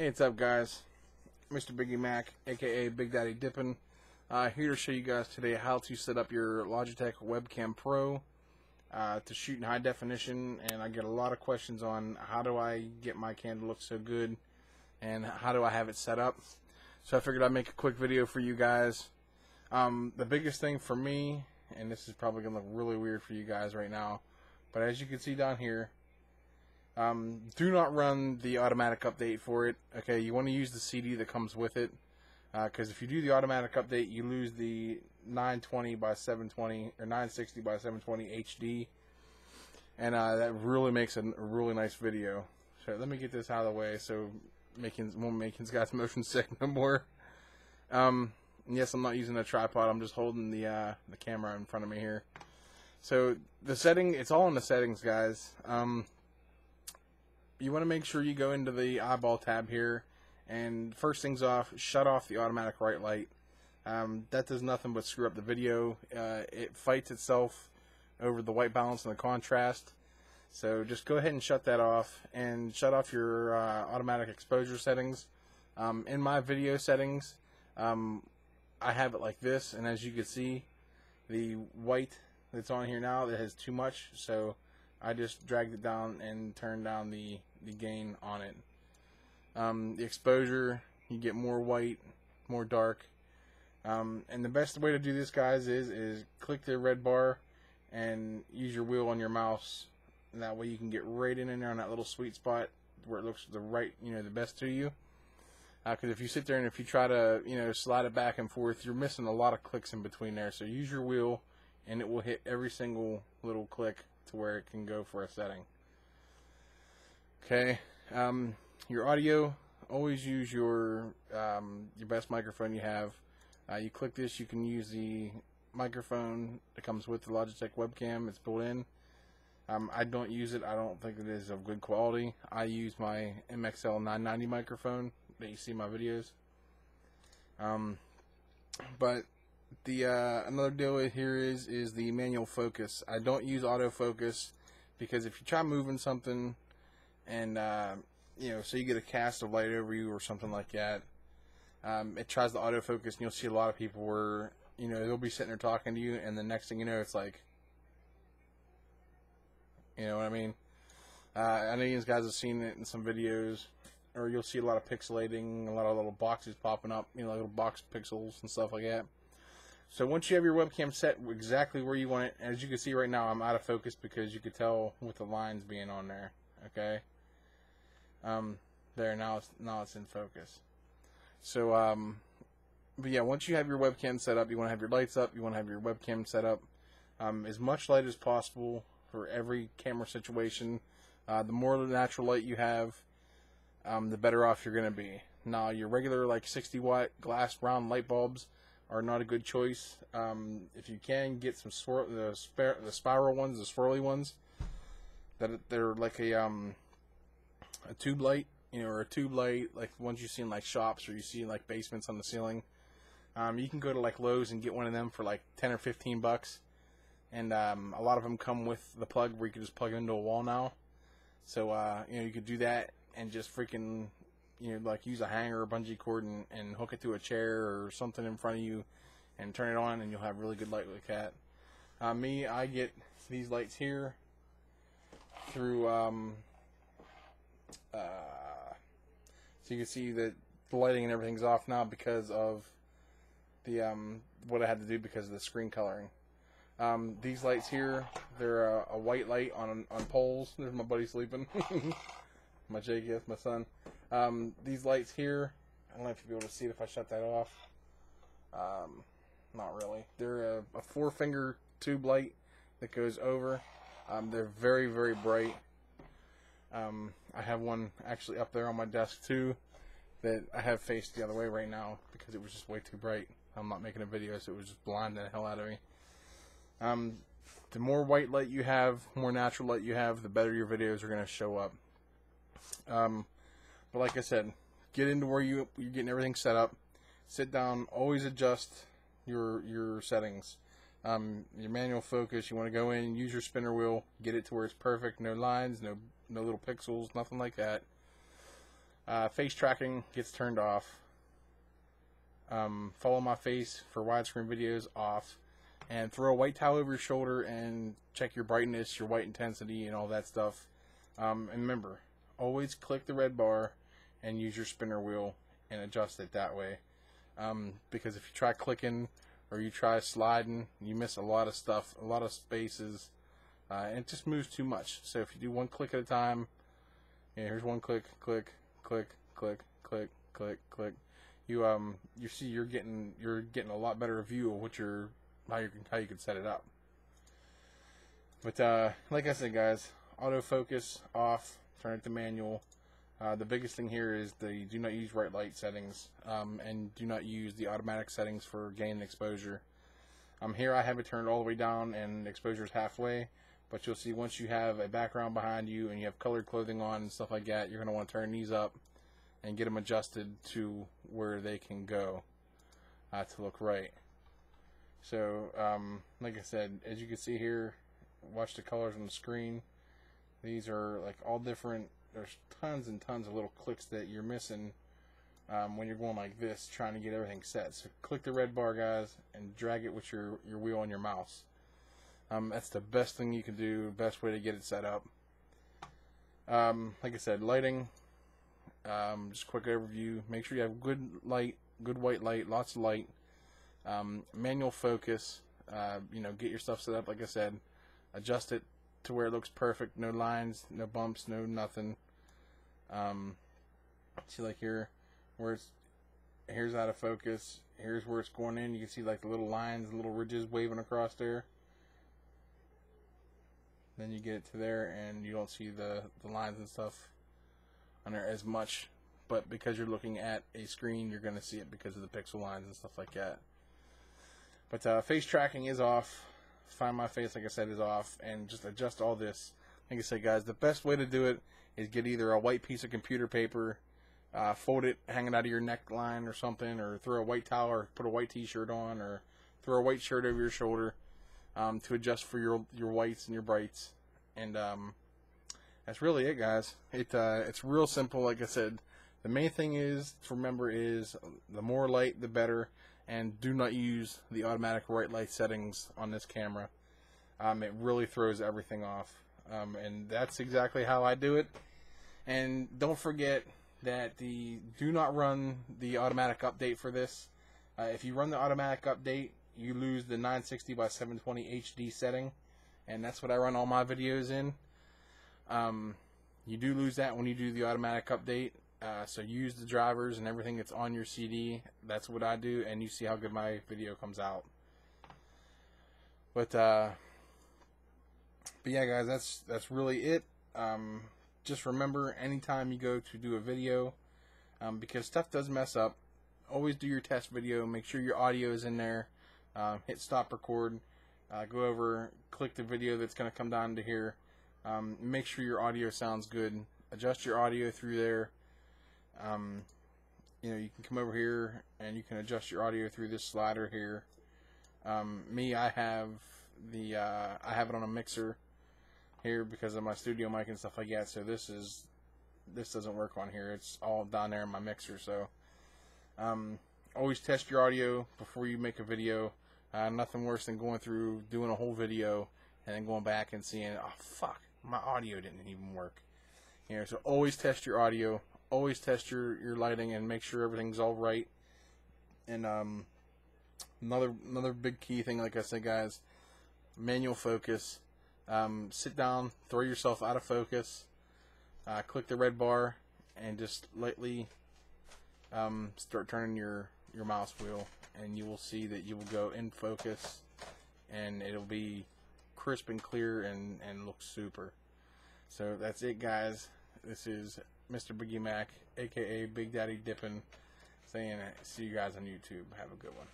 Hey, what's up, guys? Mr. Biggie Mac, aka Big Daddy Dippin', uh, here to show you guys today how to set up your Logitech Webcam Pro uh, to shoot in high definition. And I get a lot of questions on how do I get my camera to look so good and how do I have it set up. So I figured I'd make a quick video for you guys. Um, the biggest thing for me, and this is probably going to look really weird for you guys right now, but as you can see down here, um, do not run the automatic update for it. Okay, you want to use the CD that comes with it, because uh, if you do the automatic update, you lose the 920 by 720 or 960 by 720 HD, and uh, that really makes a, a, really nice video. So let me get this out of the way so making won't making guys motion sick no more. Um, yes, I'm not using a tripod. I'm just holding the uh, the camera in front of me here. So the setting, it's all in the settings, guys. Um, you want to make sure you go into the eyeball tab here and first things off shut off the automatic white light. Um, that does nothing but screw up the video. Uh, it fights itself over the white balance and the contrast. So just go ahead and shut that off and shut off your uh, automatic exposure settings. Um, in my video settings um, I have it like this and as you can see the white that's on here now that has too much. So I just dragged it down and turned down the, the gain on it. Um, the exposure, you get more white, more dark. Um, and the best way to do this, guys, is is click the red bar and use your wheel on your mouse. And that way you can get right in there on that little sweet spot where it looks the right, you know, the best to you. Because uh, if you sit there and if you try to, you know, slide it back and forth, you're missing a lot of clicks in between there. So use your wheel, and it will hit every single little click to where it can go for a setting. Okay, um, your audio, always use your um, your best microphone you have. Uh, you click this, you can use the microphone that comes with the Logitech webcam. It's built in. Um, I don't use it. I don't think it is of good quality. I use my MXL 990 microphone that you see in my videos. Um, but the uh, another deal here is is the manual focus. I don't use autofocus because if you try moving something and uh, you know, so you get a cast of light over you or something like that, um, it tries to autofocus, and you'll see a lot of people where you know they'll be sitting there talking to you, and the next thing you know, it's like, you know what I mean? Uh, I know you guys have seen it in some videos, or you'll see a lot of pixelating, a lot of little boxes popping up, you know, little box pixels and stuff like that. So once you have your webcam set exactly where you want it, as you can see right now, I'm out of focus because you could tell with the lines being on there. Okay. Um, there now it's now it's in focus. So um, but yeah, once you have your webcam set up, you want to have your lights up. You want to have your webcam set up um, as much light as possible for every camera situation. Uh, the more natural light you have, um, the better off you're going to be. Now, your regular like 60 watt glass round light bulbs are not a good choice. Um, if you can get some swir- the, spir- the spiral ones, the swirly ones, that they're like a um, a tube light, you know, or a tube light like ones you see in like shops or you see in like basements on the ceiling. Um, you can go to like Lowe's and get one of them for like ten or fifteen bucks, and um, a lot of them come with the plug where you can just plug it into a wall now. So uh, you know you could do that and just freaking you know, like use a hanger or bungee cord and, and hook it to a chair or something in front of you and turn it on and you'll have really good light with a cat. Uh, me, I get these lights here through, um, uh, so you can see that the lighting and everything's off now because of the, um, what I had to do because of the screen coloring. Um, these lights here, they're a, a, white light on on poles. There's my buddy sleeping. my JKS, my son. Um, these lights here, I don't know if you'll be able to see it if I shut that off. Um, not really. They're a, a four finger tube light that goes over. Um, they're very, very bright. Um, I have one actually up there on my desk too that I have faced the other way right now because it was just way too bright. I'm not making a video, so it was just blinding the hell out of me. Um, the more white light you have, more natural light you have, the better your videos are going to show up. Um, but like I said, get into where you you're getting everything set up. Sit down. Always adjust your your settings. Um, your manual focus. You want to go in, use your spinner wheel, get it to where it's perfect. No lines, no no little pixels, nothing like that. Uh, face tracking gets turned off. Um, follow my face for widescreen videos off. And throw a white towel over your shoulder and check your brightness, your white intensity, and all that stuff. Um, and remember, always click the red bar and use your spinner wheel and adjust it that way. Um, because if you try clicking or you try sliding, you miss a lot of stuff, a lot of spaces, uh, and it just moves too much. So if you do one click at a time, yeah, here's one click, click, click, click, click, click, click. You um you see you're getting you're getting a lot better view of what you're how you how you can set it up. But uh, like I said, guys, autofocus off, turn it to manual. Uh, the biggest thing here is the do not use right light settings um, and do not use the automatic settings for gain and exposure. Um, here I have it turned all the way down and exposure is halfway, but you'll see once you have a background behind you and you have colored clothing on and stuff like that, you're going to want to turn these up and get them adjusted to where they can go uh, to look right. So, um, like I said, as you can see here, watch the colors on the screen. These are like all different there's tons and tons of little clicks that you're missing um, when you're going like this, trying to get everything set. So click the red bar, guys, and drag it with your, your wheel on your mouse. Um, that's the best thing you can do, best way to get it set up. Um, like I said, lighting, um, just quick overview. Make sure you have good light, good white light, lots of light. Um, manual focus, uh, you know, get your stuff set up, like I said. Adjust it to where it looks perfect. No lines, no bumps, no nothing. Um, see like here, where it's here's out of focus. Here's where it's going in. You can see like the little lines, little ridges waving across there. Then you get to there, and you don't see the the lines and stuff on there as much. But because you're looking at a screen, you're going to see it because of the pixel lines and stuff like that. But uh, face tracking is off find my face, like I said, is off, and just adjust all this. Like I said, guys, the best way to do it is get either a white piece of computer paper, uh, fold it hanging out of your neckline or something, or throw a white towel, or put a white T-shirt on, or throw a white shirt over your shoulder um, to adjust for your your whites and your brights, and um, that's really it, guys. It uh, it's real simple. Like I said, the main thing is to remember is the more light, the better and do not use the automatic white light settings on this camera. Um, it really throws everything off. Um, and that's exactly how I do it. And don't forget that the do not run the automatic update for this. Uh, if you run the automatic update, you lose the 960 by 720 HD setting, and that's what I run all my videos in. Um, you do lose that when you do the automatic update. Uh, so use the drivers and everything that's on your CD. That's what I do, and you see how good my video comes out. But uh, but yeah, guys, that's that's really it. Um, just remember, anytime you go to do a video, um, because stuff does mess up, always do your test video. Make sure your audio is in there. Uh, hit stop record. Uh, go over, click the video that's going to come down to here. Um, make sure your audio sounds good. Adjust your audio through there. Um, you know, you can come over here and you can adjust your audio through this slider here. Um, me, I have the uh, I have it on a mixer here because of my studio mic and stuff like that. So this is this doesn't work on here. It's all down there in my mixer. So um, always test your audio before you make a video. Uh, nothing worse than going through doing a whole video and then going back and seeing, oh fuck, my audio didn't even work. You know, so always test your audio always test your, your lighting and make sure everything's all right. And um, another another big key thing, like I said, guys, manual focus. Um, sit down, throw yourself out of focus, uh, click the red bar, and just lightly um, start turning your your mouse wheel, and you will see that you will go in focus, and it'll be crisp and clear and and look super. So that's it, guys. This is Mr. Biggie Mac, aka Big Daddy Dippin, saying, see you guys on YouTube. Have a good one.